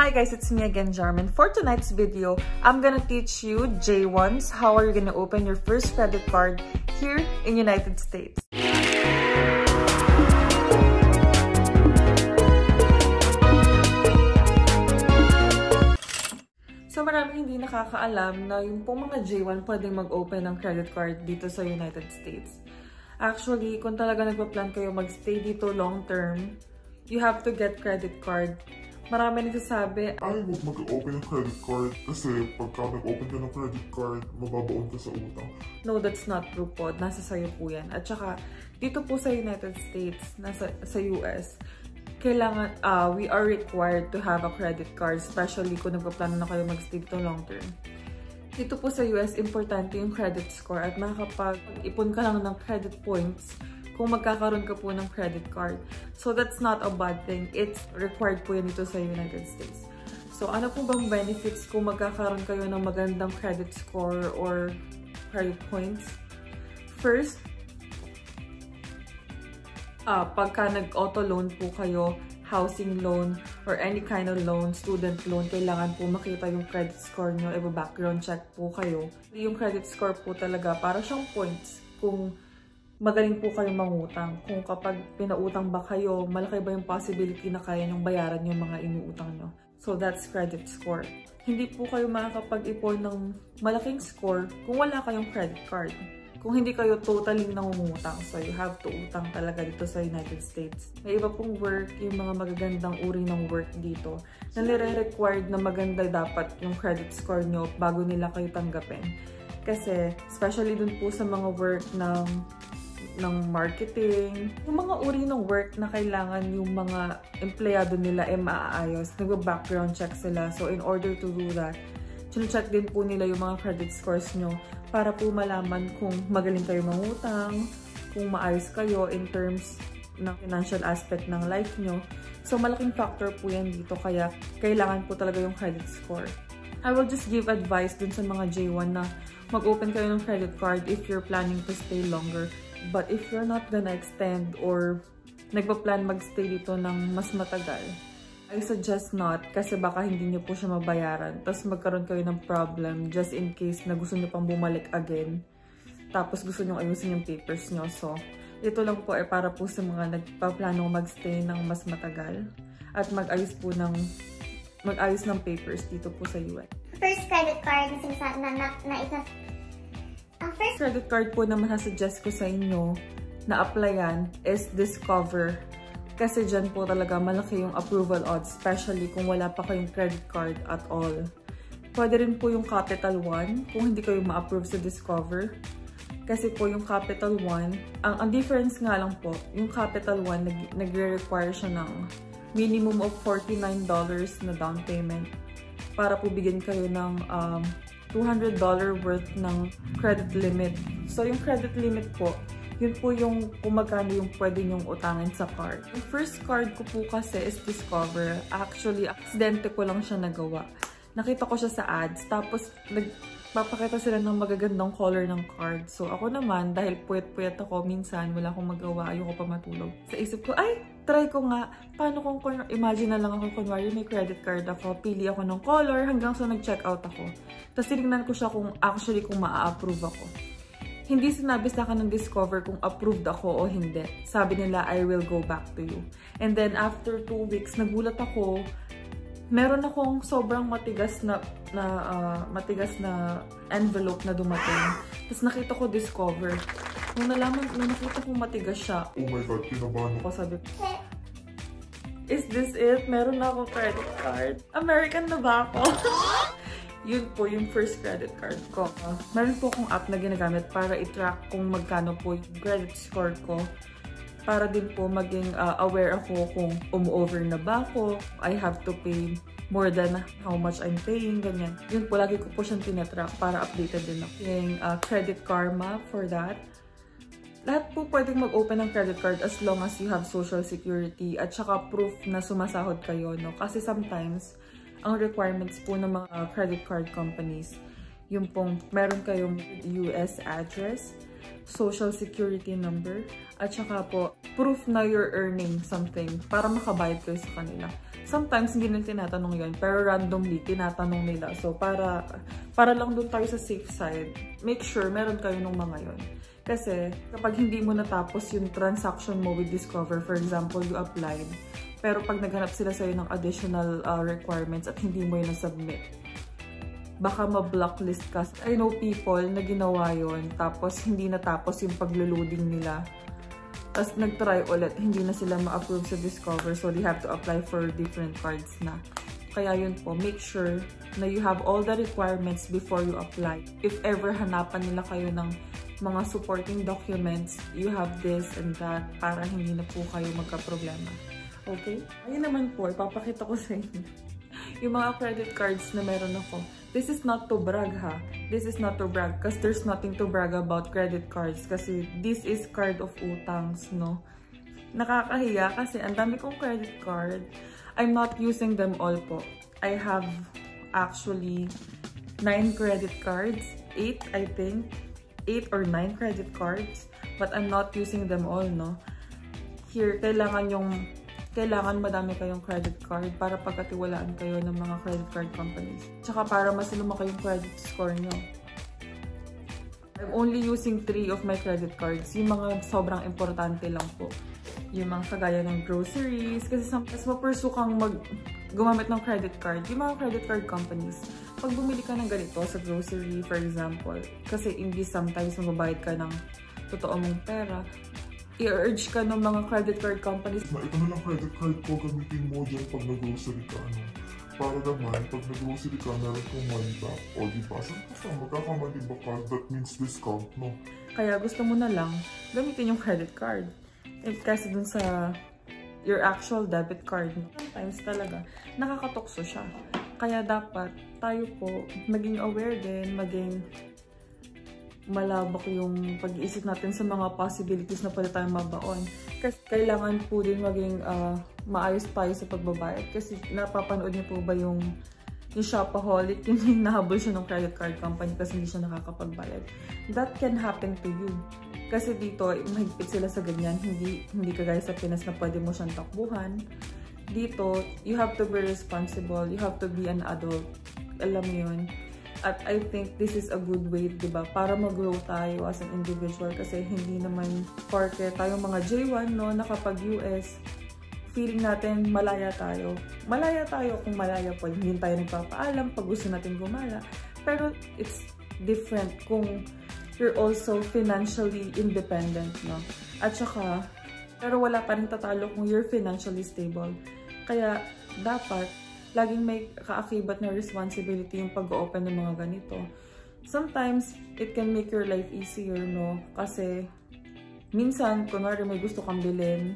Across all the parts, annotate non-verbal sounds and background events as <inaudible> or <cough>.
Hi guys, it's me again, Jarman. For tonight's video, I'm gonna teach you J1s, how are you gonna open your first credit card here in United States. So maraming hindi nakakaalam na yung pong mga J1 pwedeng mag-open ng credit card dito sa United States. Actually, kung talaga nagpa-plan kayo mag-stay dito long term, you have to get credit card marami nagsasabi, ay, huwag mag-open ng credit card kasi pagka nag-open ka ng credit card, mababaon ka sa utang. No, that's not true po. Nasa sayo po yan. At saka, dito po sa United States, nasa, sa US, kailangan, uh, we are required to have a credit card, especially kung nagpaplano na kayo mag-stay dito long term. Dito po sa US, importante yung credit score at makakapag-ipon ka lang ng credit points kung magkakaroon ka po ng credit card. So that's not a bad thing. It's required po yan dito sa United States. So ano po bang benefits kung magkakaroon kayo ng magandang credit score or credit points? First, uh, pagka nag-auto loan po kayo, housing loan, or any kind of loan, student loan, kailangan po makita yung credit score nyo, i-background check po kayo. Yung credit score po talaga, para siyang points kung magaling po kayong mangutang. Kung kapag pinautang ba kayo, malaki ba yung possibility na kaya nyong bayaran yung mga inuutang nyo. So that's credit score. Hindi po kayo makakapag-ipon ng malaking score kung wala kayong credit card. Kung hindi kayo totally nangungutang. So you have to utang talaga dito sa United States. May iba pong work, yung mga magagandang uri ng work dito, na nire-required na maganda dapat yung credit score nyo bago nila kayo tanggapin. Kasi, especially dun po sa mga work ng ng marketing, yung mga uri ng work na kailangan yung mga empleyado nila ay maaayos. Nag-background check sila. So, in order to do that, check din po nila yung mga credit scores nyo para po malaman kung magaling kayo mangutang, kung maayos kayo in terms ng financial aspect ng life nyo. So, malaking factor po yan dito kaya kailangan po talaga yung credit score. I will just give advice dun sa mga J1 na mag-open kayo ng credit card if you're planning to stay longer But if you're not gonna extend or nagpa-plan magstay dito ng mas matagal, I suggest not kasi baka hindi nyo po siya mabayaran. Tapos magkaroon kayo ng problem just in case na gusto nyo pang bumalik again. Tapos gusto nyo ayusin yung papers nyo. So, ito lang po ay para po sa mga nagpa-plano magstay ng mas matagal. At mag-ayos po ng mag-ayos ng papers dito po sa US. First credit card na, na, na, na first credit card po na masasuggest ko sa inyo na applyan is Discover. Kasi dyan po talaga malaki yung approval odds, especially kung wala pa kayong credit card at all. Pwede rin po yung Capital One kung hindi kayo ma-approve sa Discover. Kasi po yung Capital One, ang, ang difference nga lang po, yung Capital One nag, nagre-require siya ng minimum of $49 na down payment para po bigyan kayo ng um, $200 worth ng credit limit. So, yung credit limit po, yun po yung kung yung pwede nyong utangin sa card. Yung first card ko po kasi is Discover. Actually, aksidente ko lang siya nagawa. Nakita ko siya sa ads. Tapos, nagpapakita sila ng magagandang color ng card. So, ako naman, dahil puyat-puyat ako, minsan wala akong magawa, ayoko pa matulog. Sa isip ko, ay, try ko nga, paano kung, imagine na lang ako, kunwari may credit card ako, pili ako ng color, hanggang sa nag-check out ako. Tapos tinignan ko siya kung actually kung maa-approve ako. Hindi sinabi sa akin ng Discover kung approved ako o hindi. Sabi nila, I will go back to you. And then after two weeks, nagulat ako, meron akong sobrang matigas na, na uh, matigas na envelope na dumating. Tapos nakita ko Discover. Nung nalaman, nung nakita kong matigas siya, oh my god, kinabahan ako. Sabi ko, is this it? Meron na ako credit card. American na ba ako? <laughs> yun po yung first credit card ko. Uh, meron po akong app na ginagamit para i-track kung magkano po yung credit score ko. Para din po maging uh, aware ako kung umu-over na ba ako. I have to pay more than how much I'm paying, ganyan. Yun po, lagi ko po siyang tinatrack para updated din ako. Yung uh, credit karma for that lahat po pwedeng mag-open ng credit card as long as you have social security at saka proof na sumasahod kayo, no? Kasi sometimes, ang requirements po ng mga credit card companies, yung pong meron kayong US address, social security number, at saka po, proof na you're earning something para makabayad kayo sa kanila. Sometimes, hindi nila tinatanong yun, pero randomly, tinatanong nila. So, para, para lang doon tayo sa safe side, make sure meron kayo ng mga yon Kasi, kapag hindi mo natapos yung transaction mo with Discover, for example, you applied, pero pag naghanap sila sa'yo ng additional uh, requirements at hindi mo yun na-submit, baka ma-blocklist ka. I know people na ginawa yon tapos hindi natapos yung paglo-loading nila. Tapos nag-try ulit, hindi na sila ma-approve sa Discover so they have to apply for different cards na. Kaya yun po, make sure na you have all the requirements before you apply. If ever hanapan nila kayo ng mga supporting documents, you have this and that para hindi na po kayo magka-problema. Okay? Ayun naman po, ipapakita ko sa inyo. <laughs> yung mga credit cards na meron ako. This is not to brag ha. This is not to brag because there's nothing to brag about credit cards kasi this is card of utangs, no? Nakakahiya kasi ang dami kong credit card. I'm not using them all po. I have actually 9 credit cards. 8, I think. 8 or 9 credit cards. But I'm not using them all, no? Here, kailangan yung kailangan madami kayong credit card para pagkatiwalaan kayo ng mga credit card companies. Tsaka para mas lumaki yung credit score nyo. I'm only using 3 of my credit cards. Yung mga sobrang importante lang po. Yung mga kagaya ng groceries. Kasi sometimes mapursu kang mag gumamit ng credit card. Yung mga credit card companies, pag bumili ka ng ganito sa grocery, for example, kasi hindi sometimes magbabayad ka ng totoo mong pera, i-urge ka ng mga credit card companies. Na ito na lang credit card ko, gamitin mo dyan pag nag-grocery ka. Ano? Para naman, pag nag-grocery ka, meron kang money back. O diba? Saan ka sa magkakamali ba card? That means discount, no? Kaya gusto mo na lang, gamitin yung credit card. Eh, kasi dun sa your actual debit card, sometimes talaga, nakakatokso siya. Kaya dapat tayo po maging aware din, maging malabak yung pag-iisip natin sa mga possibilities na pwede tayong mabaon. Kasi kailangan po din maging uh, maayos tayo sa pagbabayad. Kasi napapanood niyo po ba yung yung shopaholic, <laughs> yung nahabol siya ng credit card company kasi hindi siya nakakapagbayad. That can happen to you. Kasi dito, mahigpit sila sa ganyan. Hindi, hindi kagaya sa Pinas na pwede mo siyang takbuhan. Dito, you have to be responsible. You have to be an adult. Alam mo yun at I think this is a good way, di ba? Para mag-grow tayo as an individual kasi hindi naman porke tayong mga J1, no, na kapag US, feeling natin malaya tayo. Malaya tayo kung malaya po. Hindi tayo nagpapaalam pag gusto natin gumala. Pero it's different kung you're also financially independent, no? At saka, pero wala pa rin tatalo kung you're financially stable. Kaya, dapat, laging may kaakibat na responsibility yung pag-open ng mga ganito. Sometimes, it can make your life easier, no? Kasi, minsan, kunwari may gusto kang bilhin,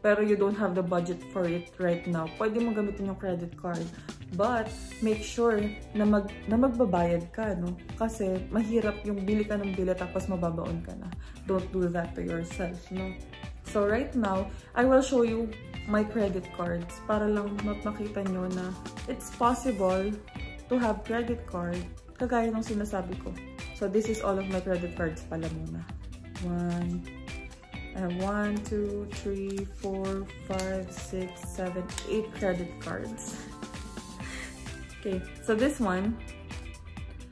pero you don't have the budget for it right now, pwede mo gamitin yung credit card. But, make sure na, mag, na magbabayad ka, no? Kasi, mahirap yung bili ka ng bili tapos mababaon ka na. Don't do that to yourself, no? So, right now, I will show you my credit cards para lang makita nyo na it's possible to have credit card kagaya ng sinasabi ko. So, this is all of my credit cards pala muna. One, I have one, two, three, four, five, six, seven, eight credit cards. <laughs> okay, so this one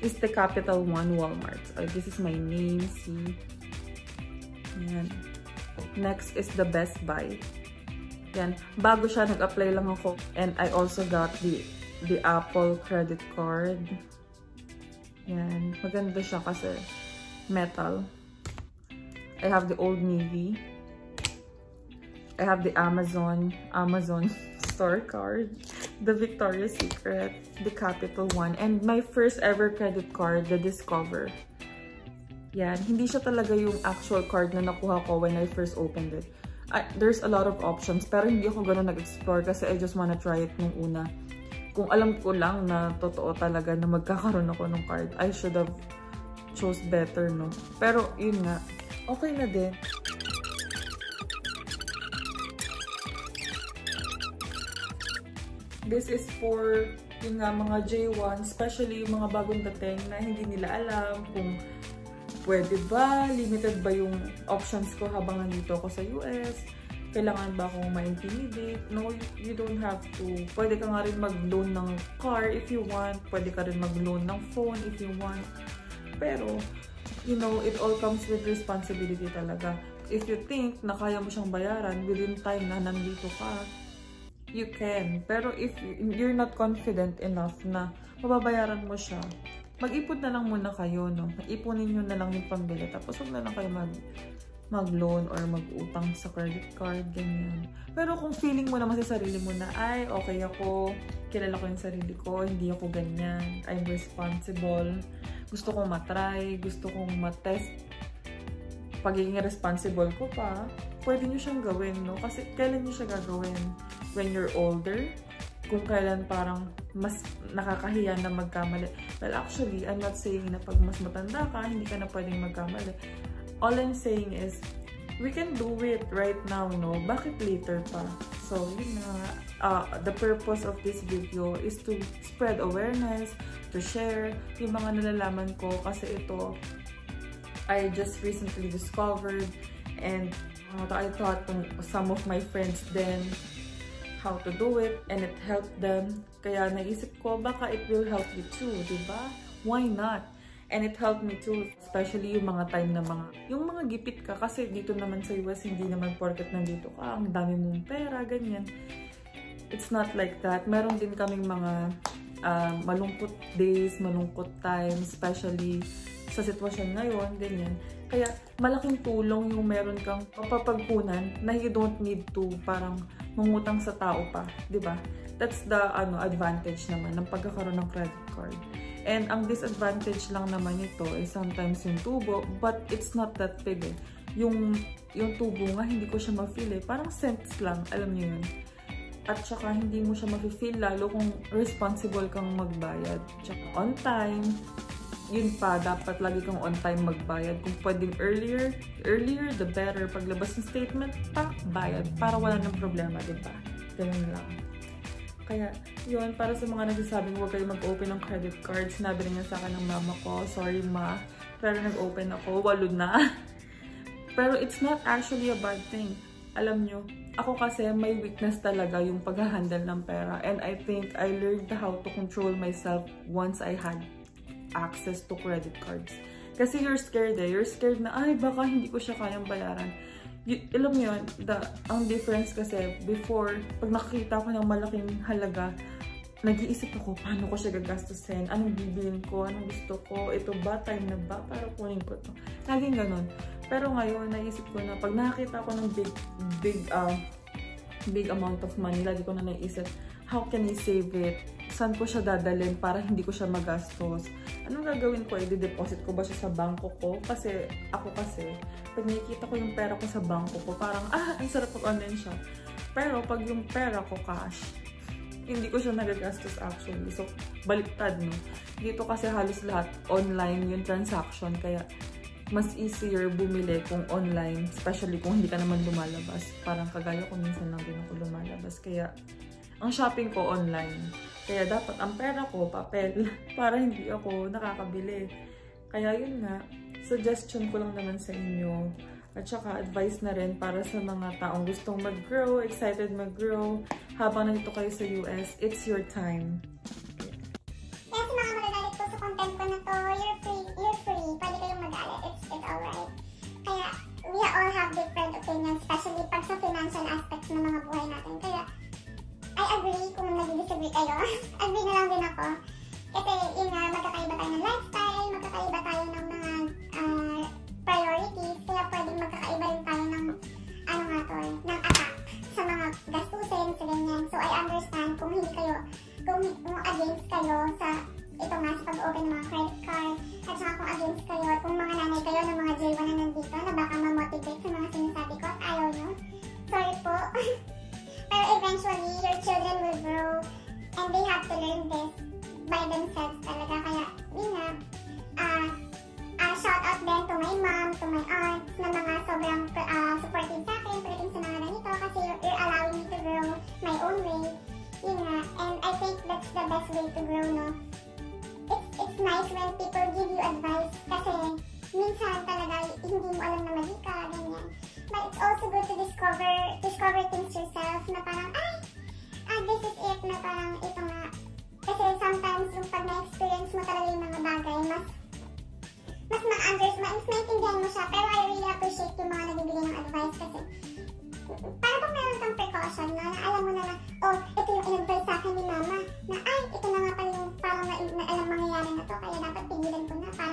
is the Capital One Walmart. Oh, this is my name, see? Ayan. Next is the Best Buy. Yan. Bago siya, nag-apply lang ako. And I also got the, the Apple credit card. Yan. Maganda siya kasi metal. I have the Old Navy. I have the Amazon, Amazon <laughs> store card. The Victoria's Secret. The Capital One. And my first ever credit card, the Discover. Yan. Hindi siya talaga yung actual card na nakuha ko when I first opened it uh, there's a lot of options. Pero hindi ako gano'n nag-explore kasi I just wanna try it nung una. Kung alam ko lang na totoo talaga na magkakaroon ako ng card, I should have chose better, no? Pero, yun nga, okay na din. This is for yung nga mga J1, especially yung mga bagong dating na hindi nila alam kung pwede ba? Limited ba yung options ko habang nandito ako sa US? Kailangan ba akong ma-intimidate? No, you don't have to. Pwede ka nga rin mag-loan ng car if you want. Pwede ka rin mag-loan ng phone if you want. Pero, you know, it all comes with responsibility talaga. If you think na kaya mo siyang bayaran within time na nandito ka, you can. Pero if you're not confident enough na mababayaran mo siya, mag-ipon na lang muna kayo, no? Ipunin nyo na lang yung pambili. Tapos huwag na lang kayo mag mag-loan or mag-utang sa credit card, ganyan. Pero kung feeling mo naman sa sarili mo na, ay, okay ako, kilala ko yung sarili ko, hindi ako ganyan, I'm responsible, gusto kong matry, gusto kong matest pagiging responsible ko pa, pwede nyo siyang gawin, no? Kasi kailan nyo siya gagawin? When you're older? Kung kailan parang mas nakakahiya na magkamali. Well, actually, I'm not saying na pag mas matanda ka, hindi ka na pwedeng magkamali. All I'm saying is, we can do it right now, no? Bakit later pa? So, yun na. Uh, the purpose of this video is to spread awareness, to share yung mga nalalaman ko kasi ito I just recently discovered and uh, I taught some of my friends then how to do it and it helped them. Kaya naisip ko, baka it will help you too, di ba? Why not? And it helped me too, especially yung mga time na mga, yung mga gipit ka, kasi dito naman sa US, hindi naman porket nandito ka, ang dami mong pera, ganyan. It's not like that. Meron din kaming mga uh, malungkot days, malungkot times, especially sa sitwasyon ngayon, ganyan. Kaya malaking tulong yung meron kang mapapagpunan na you don't need to parang mangutang sa tao pa, 'di ba? That's the ano advantage naman ng pagkakaroon ng credit card. And ang disadvantage lang naman ito is sometimes yung tubo, but it's not that big eh. Yung, yung tubo nga, hindi ko siya ma-feel eh. Parang cents lang, alam niyo yun. At saka hindi mo siya ma-feel lalo kung responsible kang magbayad. Tsaka on time, yun pa, dapat lagi kang on time magbayad. Kung pwedeng earlier, earlier, the better. Paglabas ng statement, pa, bayad. Para wala ng problema, di ba? Ganun lang. Kaya, yun, para sa mga nagsasabing huwag kayo mag-open ng credit card, sinabi rin niya sa akin ng mama ko, sorry ma, pero nag-open ako, walo na. <laughs> pero it's not actually a bad thing. Alam nyo, ako kasi may weakness talaga yung pag-handle ng pera. And I think I learned how to control myself once I had access to credit cards. Kasi you're scared eh. You're scared na, ay, baka hindi ko siya kayang bayaran. Y alam mo yun, the, ang difference kasi, before, pag nakakita ko ng malaking halaga, nag-iisip ako, paano ko siya gagastusin? Anong bibilin ko? Anong gusto ko? Ito ba? Time na ba? Para kunin ko to. Laging ganun. Pero ngayon, naisip ko na, pag nakakita ko ng big, big, uh, big amount of money, lagi ko na naisip, how can I save it? Saan ko siya dadalhin para hindi ko siya magastos? anong gagawin ko? I-deposit ko ba siya sa bangko ko? Kasi ako kasi, pag nakikita ko yung pera ko sa bangko ko, parang, ah, ang sarap pag online siya. Pero pag yung pera ko cash, hindi ko siya nagagastos actually. So, baliktad, no? Dito kasi halos lahat online yung transaction. Kaya, mas easier bumili kung online. Especially kung hindi ka naman lumalabas. Parang kagaya ko minsan lang din ako lumalabas. Kaya, ang shopping ko online. Kaya dapat ang pera ko, papel, <laughs> para hindi ako nakakabili. Kaya yun nga, suggestion ko lang naman sa inyo. At saka advice na rin para sa mga taong gustong mag-grow, excited mag-grow. Habang nandito kayo sa US, it's your time. Discover discover things yourself na parang, ay, ah, this is it, na parang ito nga. Kasi sometimes yung pag na-experience mo talaga yung mga bagay, mas mas ma-understand, mas maintindihan mo siya. Pero I really appreciate yung mga nagbibigay ng advice kasi para bang meron kang precaution na, na alam mo na na, oh, ito yung in-advise sa akin ni mama, na ay, ito na nga pala yung parang na, na alam mangyayari na to, kaya dapat pigilan ko na, parang